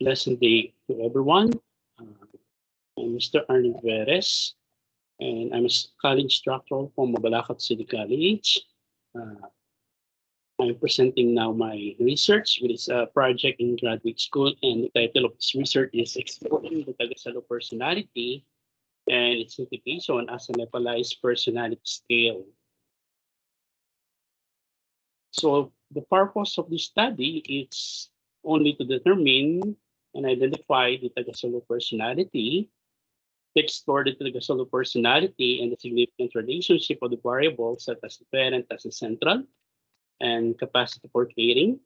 Pleasant day to everyone. Uh, I'm Mr. Arnold Veres, and I'm a college instructor from Mabalacat City College. Uh, I'm presenting now my research, which is a project in graduate school, and the title of this research is Exploring the Tagasalo Personality and its implication as a Nepalese personality scale. So the purpose of this study is only to determine and identify the Tagasalo personality, explore the Tagasalo personality and the significant relationship of the variables such as the parent as a central and capacity for caring,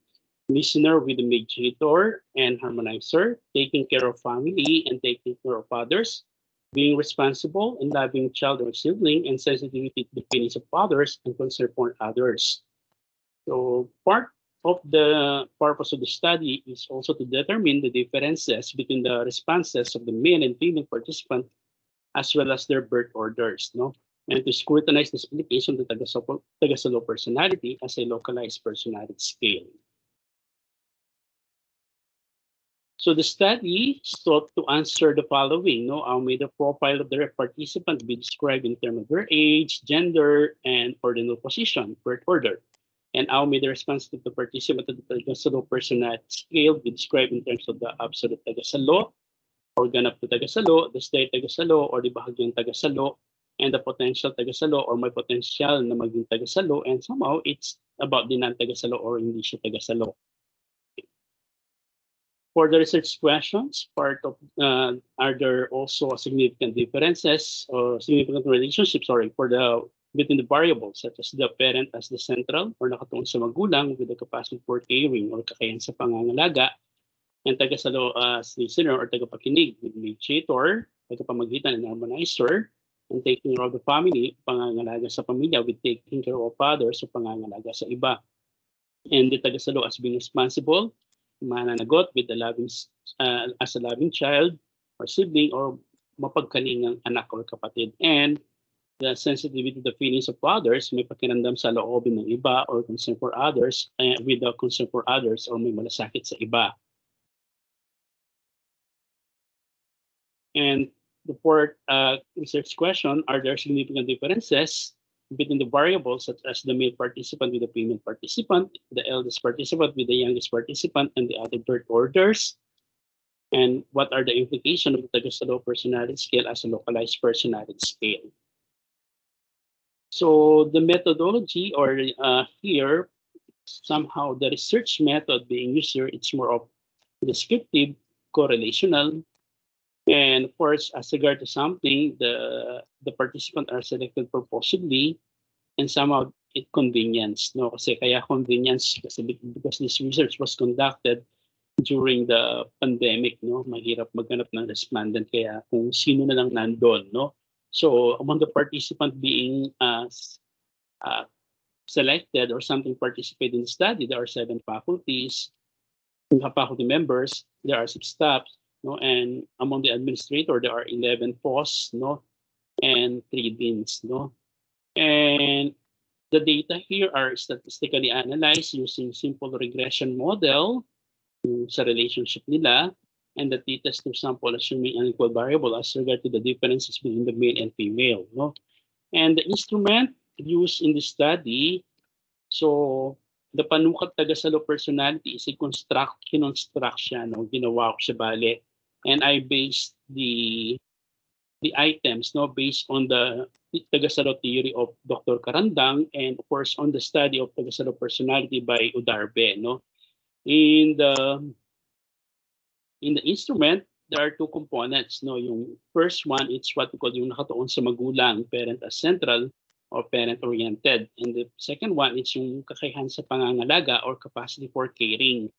listener with a mediator and harmonizer, taking care of family and taking care of others, being responsible and loving child or sibling, and sensitivity to the feelings of others and concern for others. So part of the purpose of the study is also to determine the differences between the responses of the male and female participant as well as their birth orders, no? And to scrutinize the explication of the Tagasalo personality as a localized personality scale. So the study sought to answer the following. No, um, how may the profile of the participant be described in terms of their age, gender, and ordinal position, birth order? And how may the response to the participant of the Tagasalo personality scale be described in terms of the absolute Tagasalo, or ganap to Tagasalo, the state Tagasalo, or the bahagyang Tagasalo, and the potential Tagasalo or may potential na maging Tagasalo, and somehow it's about the non-Tagasalo or hindi siya Tagasalo. For the research questions, part of uh, are there also significant differences or significant relationships, sorry, for the between the variables such as the parent as the central or nakatuon sa magulang with the capacity for caring or kakayahan sa pangangalaga and tagasalo as listener or tagapakinig with mediator, tagapamagitan and harmonizer, and taking care of the family, pangangalaga sa pamilya with taking care of others o pangangalaga sa iba. And the tagasalo as being responsible, mananagot with the loving, uh, as a loving child or sibling or mapagkalingang anak or kapatid. And the sensitivity to the feelings of others, may pakiramdam sa loobin ng iba or concern for others, uh, with the concern for others or may malasakit sa iba. And the fourth uh, research question, are there significant differences between the variables such as the male participant with the female participant, the eldest participant with the youngest participant, and the other birth orders? And what are the implications of the Tagasalo personality scale as a localized personality scale? So the methodology or uh, here, somehow the research method being used here, it's more of descriptive, correlational, and of course, as regard to something, the the participants are selected purposely, and somehow it convenience, no? Kasi kaya convenience kasi because this research was conducted during the pandemic, no? Mahirap maghanap ng respondent kaya kung sino na lang nandun, no? So among the participants being uh, uh, selected or something participate in the study, there are seven faculties, faculty members, there are six staff, no, and among the administrator, there are 11 posts, no, and three deans, no. And the data here are statistically analyzed using simple regression model sa relationship nila and the t-test of sample assuming an equal variable as regard to the differences between the male and female. No? And the instrument used in the study, so the panukat tagasalo personality is a construct, kinonstruct siya, no? ginawa ko siya bale. And I based the the items no based on the Tagasalo theory of Dr. Karandang and of course on the study of Tagasalo personality by Udarbe no in the in the instrument, there are two components. No? Yung first one, it's what we call yung nakatuon sa magulang, parent as central or parent-oriented. And the second one, it's yung kakayahan sa pangangalaga or capacity for caring.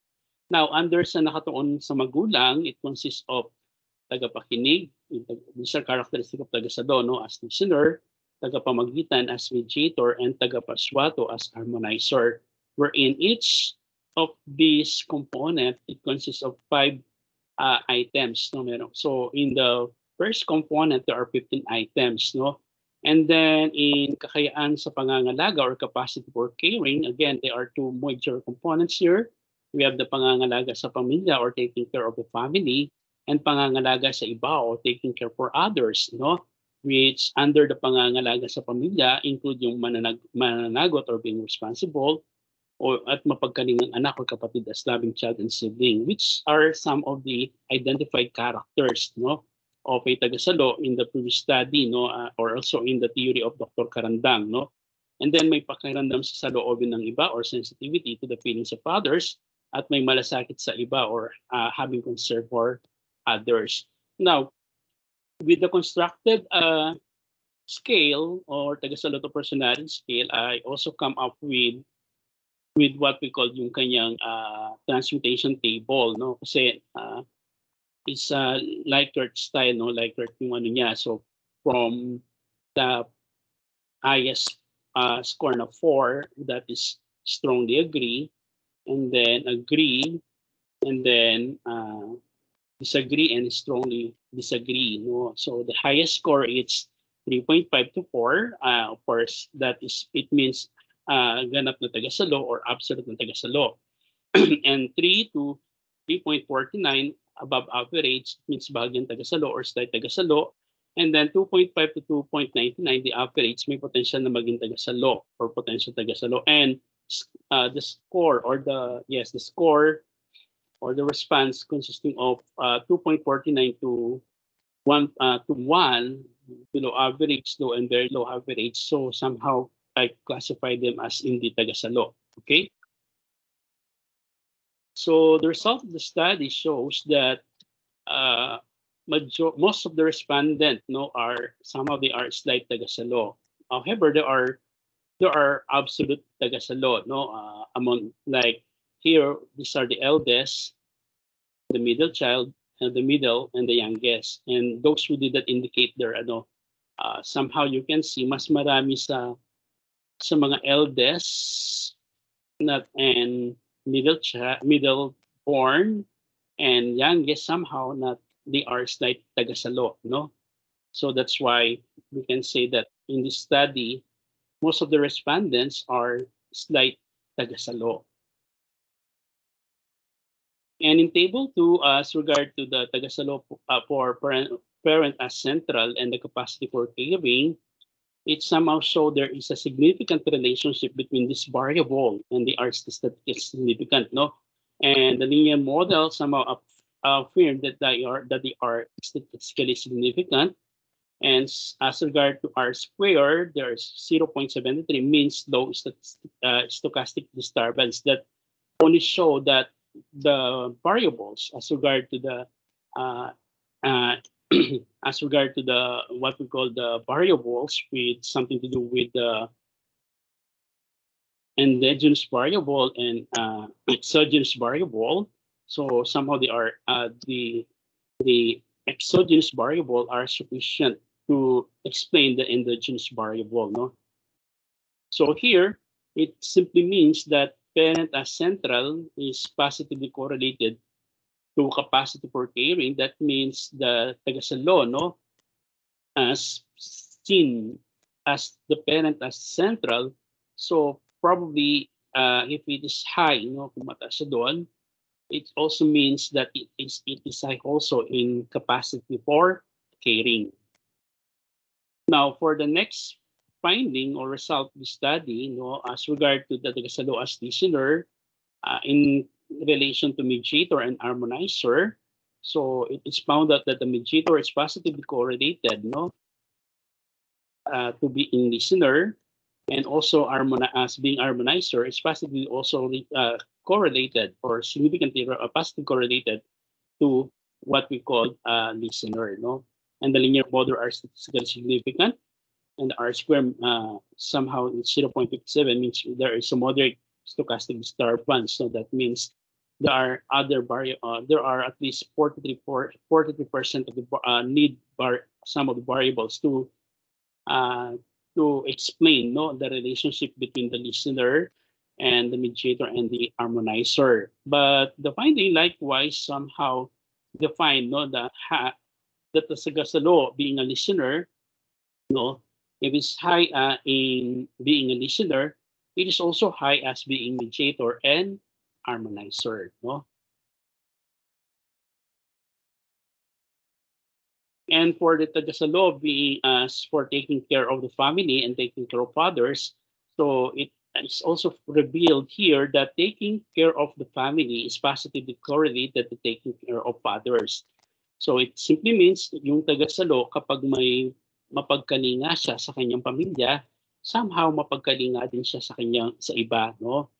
Now, under sa nakatuon sa magulang, it consists of tagapakinig, these are characteristic of tagasado, no? as listener, tagapamagitan as mediator, and tagapaswato as harmonizer, wherein each of these component, it consists of five uh, items. No, meron. So in the first component, there are 15 items. No? And then in kakayaan sa pangangalaga or capacity for caring, again, there are two major components here. we have the pangangalaga sa pamilya or taking care of the family and pangangalaga sa iba or taking care for others, no? Which under the pangangalaga sa pamilya include yung mananag mananagot or being responsible or at mapagkalingang anak or kapatid as loving child and sibling, which are some of the identified characters, no? of a tagasalo in the previous study, no, uh, or also in the theory of Dr. Karandang, no. And then may pakiramdam sa saloobin ng iba or sensitivity to the feelings of others at may malasakit sa iba or uh, having concern for others. Now, with the constructed uh, scale or tagasalo to personality scale, I also come up with with what we call yung kanyang uh, transmutation table, no? Kasi uh, it's a Likert style, no? Likert yung ano niya. So from the highest uh, score na 4, that is strongly agree, and then agree, and then uh, disagree and strongly disagree. No? So the highest score is 3.5 to 4. Uh, of course, that is it means uh, ganap na tagasalo or absolute na tagasalo. and 3 to 3.49 above average means bahagyang tagasalo or slight tagasalo. And then 2.5 to 2.99, the average may potential na maging tagasalo or potential tagasalo. And uh, the score or the, yes, the score or the response consisting of uh, 2.49 to 1 uh, to 1 below average, low and very low average. So somehow I classify them as hindi tagasalo. Okay? So the result of the study shows that uh, major, most of the respondents no are some of they are slight tagasalo. However, there are there are absolute tagasalo no uh, among like here these are the eldest, the middle child, and the middle and the youngest. And those who did that indicate their ano uh, somehow you can see mas marami sa sa mga eldest not and middle middle born and youngest somehow not they are slight tagasalo, no? So that's why we can say that in this study, most of the respondents are slight tagasalo. And in table two, as regard to the tagasalo uh, for parent, parent as central and the capacity for caring, it somehow showed there is a significant relationship between this variable and the R statistically significant, no? And the linear model somehow affirmed that they are that they are statistically significant. And as regard to R squared, there's 0.73 means low uh, stochastic disturbance that only show that the variables as regard to the uh, uh, as regard to the what we call the variables with something to do with the endogenous variable and uh, exogenous variable. So somehow they are uh, the the exogenous variable are sufficient to explain the endogenous variable. No. So here it simply means that parent as central is positively correlated to capacity for caring, that means the tagasalo, no, as seen as the parent as central. So probably uh, if it is high, mataas doon, it also means that it is, it is high also in capacity for caring. Now, for the next finding or result of the study, no, as regard to the tagasalo as listener, uh, in relation to mediator and harmonizer. So it is found out that the mediator is positively correlated no, uh, to being listener and also harmoni- as being harmonizer is positively also uh, correlated or significantly uh, positively correlated to what we call uh, listener. No? And the linear model are statistically significant and R square uh, somehow is 0.57 means there is a moderate stochastic disturbance. So that means there are other vari- uh, there are at least 43 percent of the uh, need bar some of the variables to uh, to explain no the relationship between the listener and the mediator and the harmonizer. But the finding likewise somehow define no that ha, that the sagasalo being a listener, no, if it's high uh, in being a listener, it is also high as being mediator and harmonizer, no? And for the tagasalo being as for taking care of the family and taking care of others, so it is also revealed here that taking care of the family is positively correlated to taking care of others. So it simply means yung tagasalo kapag may mapagkalinga siya sa kanyang pamilya, somehow mapagkalinga din siya sa kanyang sa iba, no?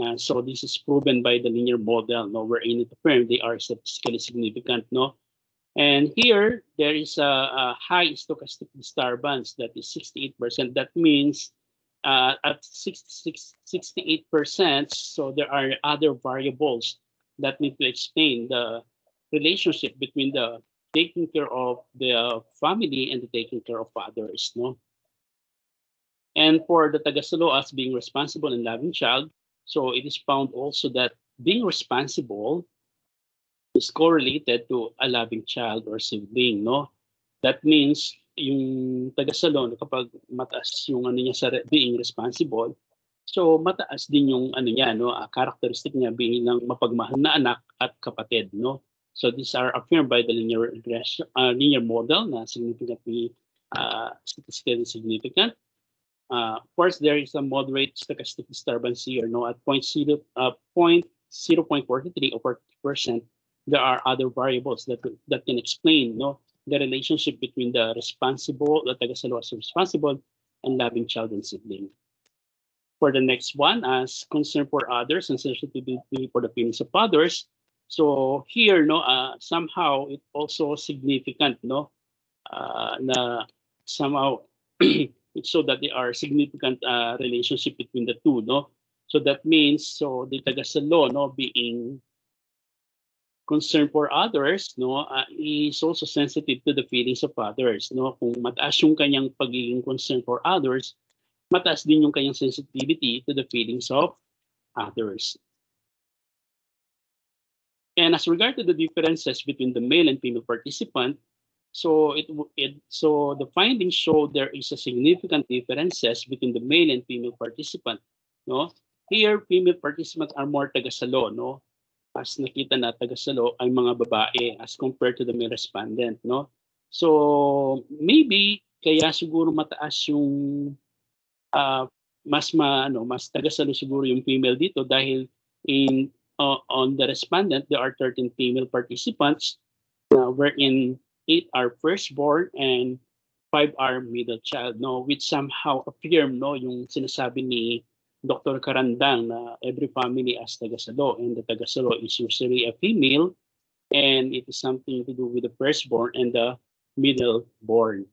Uh, so this is proven by the linear model, no, wherein it affirmed they are statistically significant, no? And here, there is a, a high stochastic disturbance that is 68%. That means uh, at 66, 68%, so there are other variables that need to explain the relationship between the taking care of the family and the taking care of others. No? And for the tagasalo as being responsible and loving child, so it is found also that being responsible is correlated to a loving child or sibling, no? That means yung taga-salon kapag mataas yung ano niya sa being responsible, so mataas din yung ano niya, no, uh, characteristic niya being ng mapagmahal na anak at kapatid, no? So these are affirmed by the linear regression, uh, linear model na significantly uh, significant. Uh, course, there is a moderate stochastic disturbance here, no, at 0.0, uh, 0.43 or 40%, there are other variables that that can explain no the relationship between the responsible, the tagasaluwas responsible, and loving child and sibling. For the next one, as concern for others and sensitivity for the feelings of others. So here, no, uh, somehow it also significant, no, uh, na somehow so that there are significant uh, relationship between the two, no. So that means so the tagasalo, no, being concern for others no uh, is also sensitive to the feelings of others no kung mataas yung kanyang pagiging concern for others mataas din yung kanyang sensitivity to the feelings of others and as regard to the differences between the male and female participant so it, it so the findings show there is a significant differences between the male and female participant no here female participants are more tagasalo no as nakita na taga-salo ay mga babae as compared to the male respondent, no? So, maybe kaya siguro mataas yung uh, mas ma, ano, mas taga-salo siguro yung female dito dahil in uh, on the respondent there are 13 female participants uh, wherein 8 are firstborn and 5 are middle child no which somehow affirm no yung sinasabi ni Dr. Karandang na every family has tagasalo and the tagasalo is usually a female and it is something to do with the firstborn and the middle born.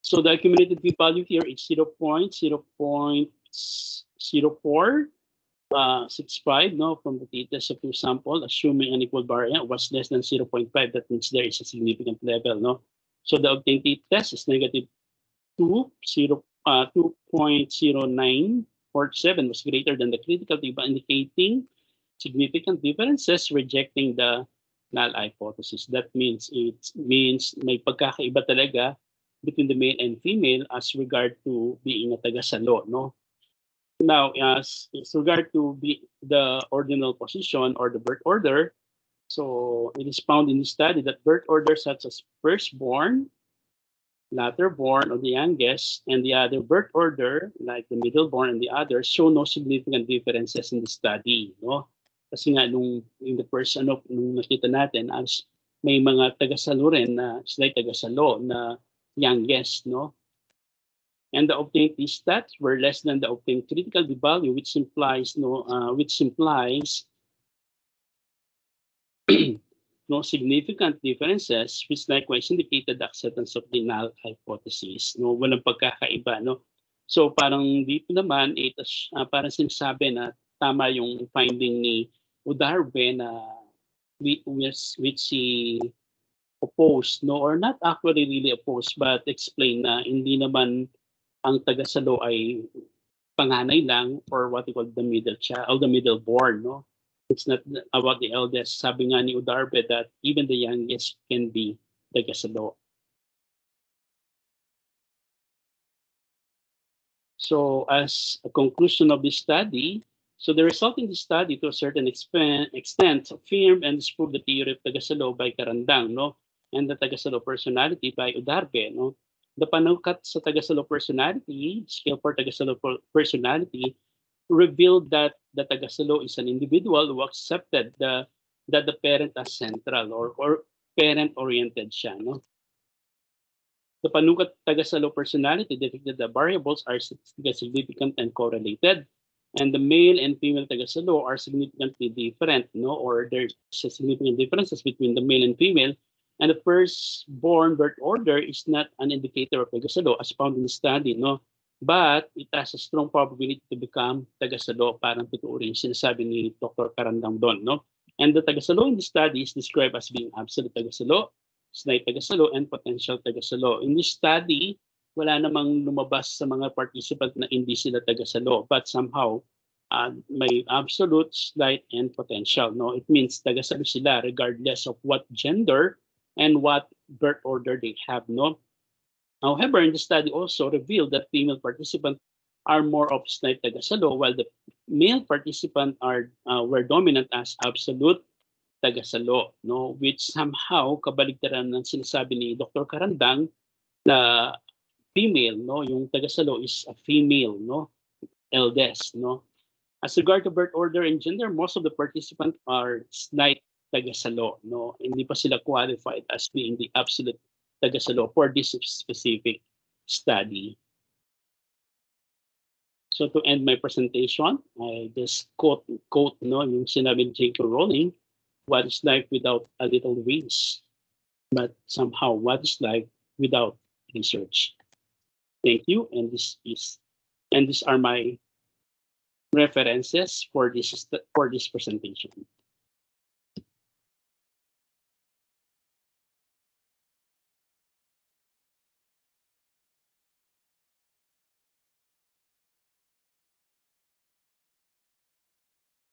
So the accumulated p value here is 0 0.0.04 uh, 65 no, from the t-test of two sample, assuming an equal variance was less than 0.5, that means there is a significant level. No? So the obtained t-test is negative 2, 0 uh, 2.0947 was greater than the critical diba indicating significant differences rejecting the null hypothesis. That means it means may pagkakaiba talaga between the male and female as regard to being a tagasalo, no? Now, as, as regard to be the ordinal position or the birth order, so it is found in the study that birth orders such as firstborn, latter born or the youngest and the other birth order, like the middle born and the others, show no significant differences in the study. No? Kasi nga, nung, in the first, ano, nung nakita natin, as may mga tagasalo rin na slight tagasalo na youngest, no? And the obtained stats were less than the obtained critical value, which implies no, uh, which implies no significant differences which likewise indicated the acceptance of the null hypothesis. No, walang pagkakaiba. No? So parang dito naman, ito, uh, parang sinasabi na tama yung finding ni Udarbe na which, which he opposed, no, or not actually really opposed, but explain na hindi naman ang tagasalo ay panganay lang or what we call the middle child, or the middle born, no? it's not about the eldest. Sabi nga ni Udarbe that even the youngest can be tagasalo. So as a conclusion of this study, So the resulting study to a certain extent affirmed and disproved the theory of Tagasalo by Karandang, no? And the Tagasalo personality by Udarbe, no? The panukat sa Tagasalo personality, scale for Tagasalo personality, revealed that the Tagasalo is an individual who accepted the that the parent as central or, or parent-oriented siya, no? The panukat Tagasalo personality depicted the variables are significant and correlated and the male and female tagasalo are significantly different, no? Or there's significant differences between the male and female. And the first-born birth order is not an indicator of tagasalo as found in the study, no? But it has a strong probability to become tagasalo, parang totoo rin sinasabi ni Dr. Karandang doon, no? And the tagasalo in the study is described as being absolute tagasalo, slight tagasalo, and potential tagasalo. In this study, wala namang lumabas sa mga participant na hindi sila taga-salo but somehow uh, may absolute, slight, and potential. No, It means taga-salo sila regardless of what gender and what birth order they have. No? However, in the study also revealed that female participants are more slight taga-salo while the male participant are uh, were dominant as absolute taga-salo, no? which somehow kabaligtaran ng sinasabi ni Dr. Karandang na female, no? Yung tagasalo is a female, no? Eldest, no? As regard to birth order and gender, most of the participants are slight tagasalo, no? Hindi pa sila qualified as being the absolute tagasalo for this specific study. So to end my presentation, I just quote, quote no, yung sinabi ni J.K. Rowling, what is life without a little wings? But somehow, what is life without research? Thank you. And this is and these are my references for this for this presentation.